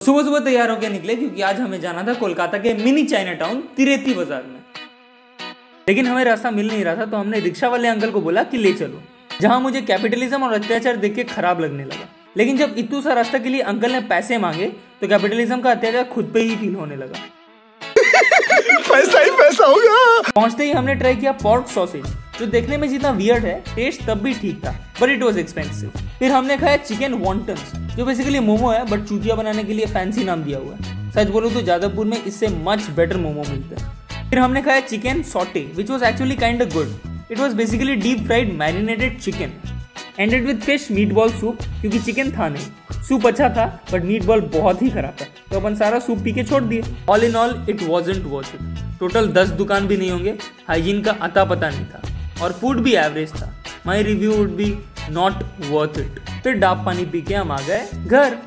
सुबह सुबह तैयार होकर निकले क्योंकि आज हमें जाना था कोलकाता के मिनी चाइना टाउन तिरेती बाज़ार में। लेकिन हमें रास्ता मिल नहीं रहा था तो हमने रिक्शा वाले अंकल को बोला कि ले चलो जहाँ मुझे कैपिटलिज्म और अत्याचार देख के खराब लगने लगा। लेकिन जब इतू सा रास्ता के लिए अंकल ने पैसे मांगे तो कैपिटलिज्म का अत्याचार खुद पे ही फील होने लगा। पैसा ही पैसा होगा पहुँचते ही हमने ट्राई किया पॉर्क सॉसेज जो देखने में जितना वियर्ड है टेस्ट तब भी ठीक था। बट इट वॉज़ एक्सपेंसिव फिर हमने खाया चिकन वॉन्टन्स जो बेसिकली मोमो है बट चूतिया बनाने के लिए फैंसी नाम दिया हुआ है। सच बोलो तो जादवपुर में इससे मच बेटर मोमो मिलते हैं। फिर हमने खाया chicken saute which was actually kind good it was basically deep fried marinated chicken ended with fish meat ball soup क्योंकि चिकन था नहीं। सूप अच्छा था बट मीट बॉल बहुत ही खराब था। तो अपन सारा सूप पी के छोड़ दिए। All in all it wasn't watch it total दस दुकान भी नहीं होंगे हाइजीन का अता पता नहीं था। और फ़ूड भी एवरेज था। My review would be not worth it फिर डाब पानी पी के हम आ गए घर।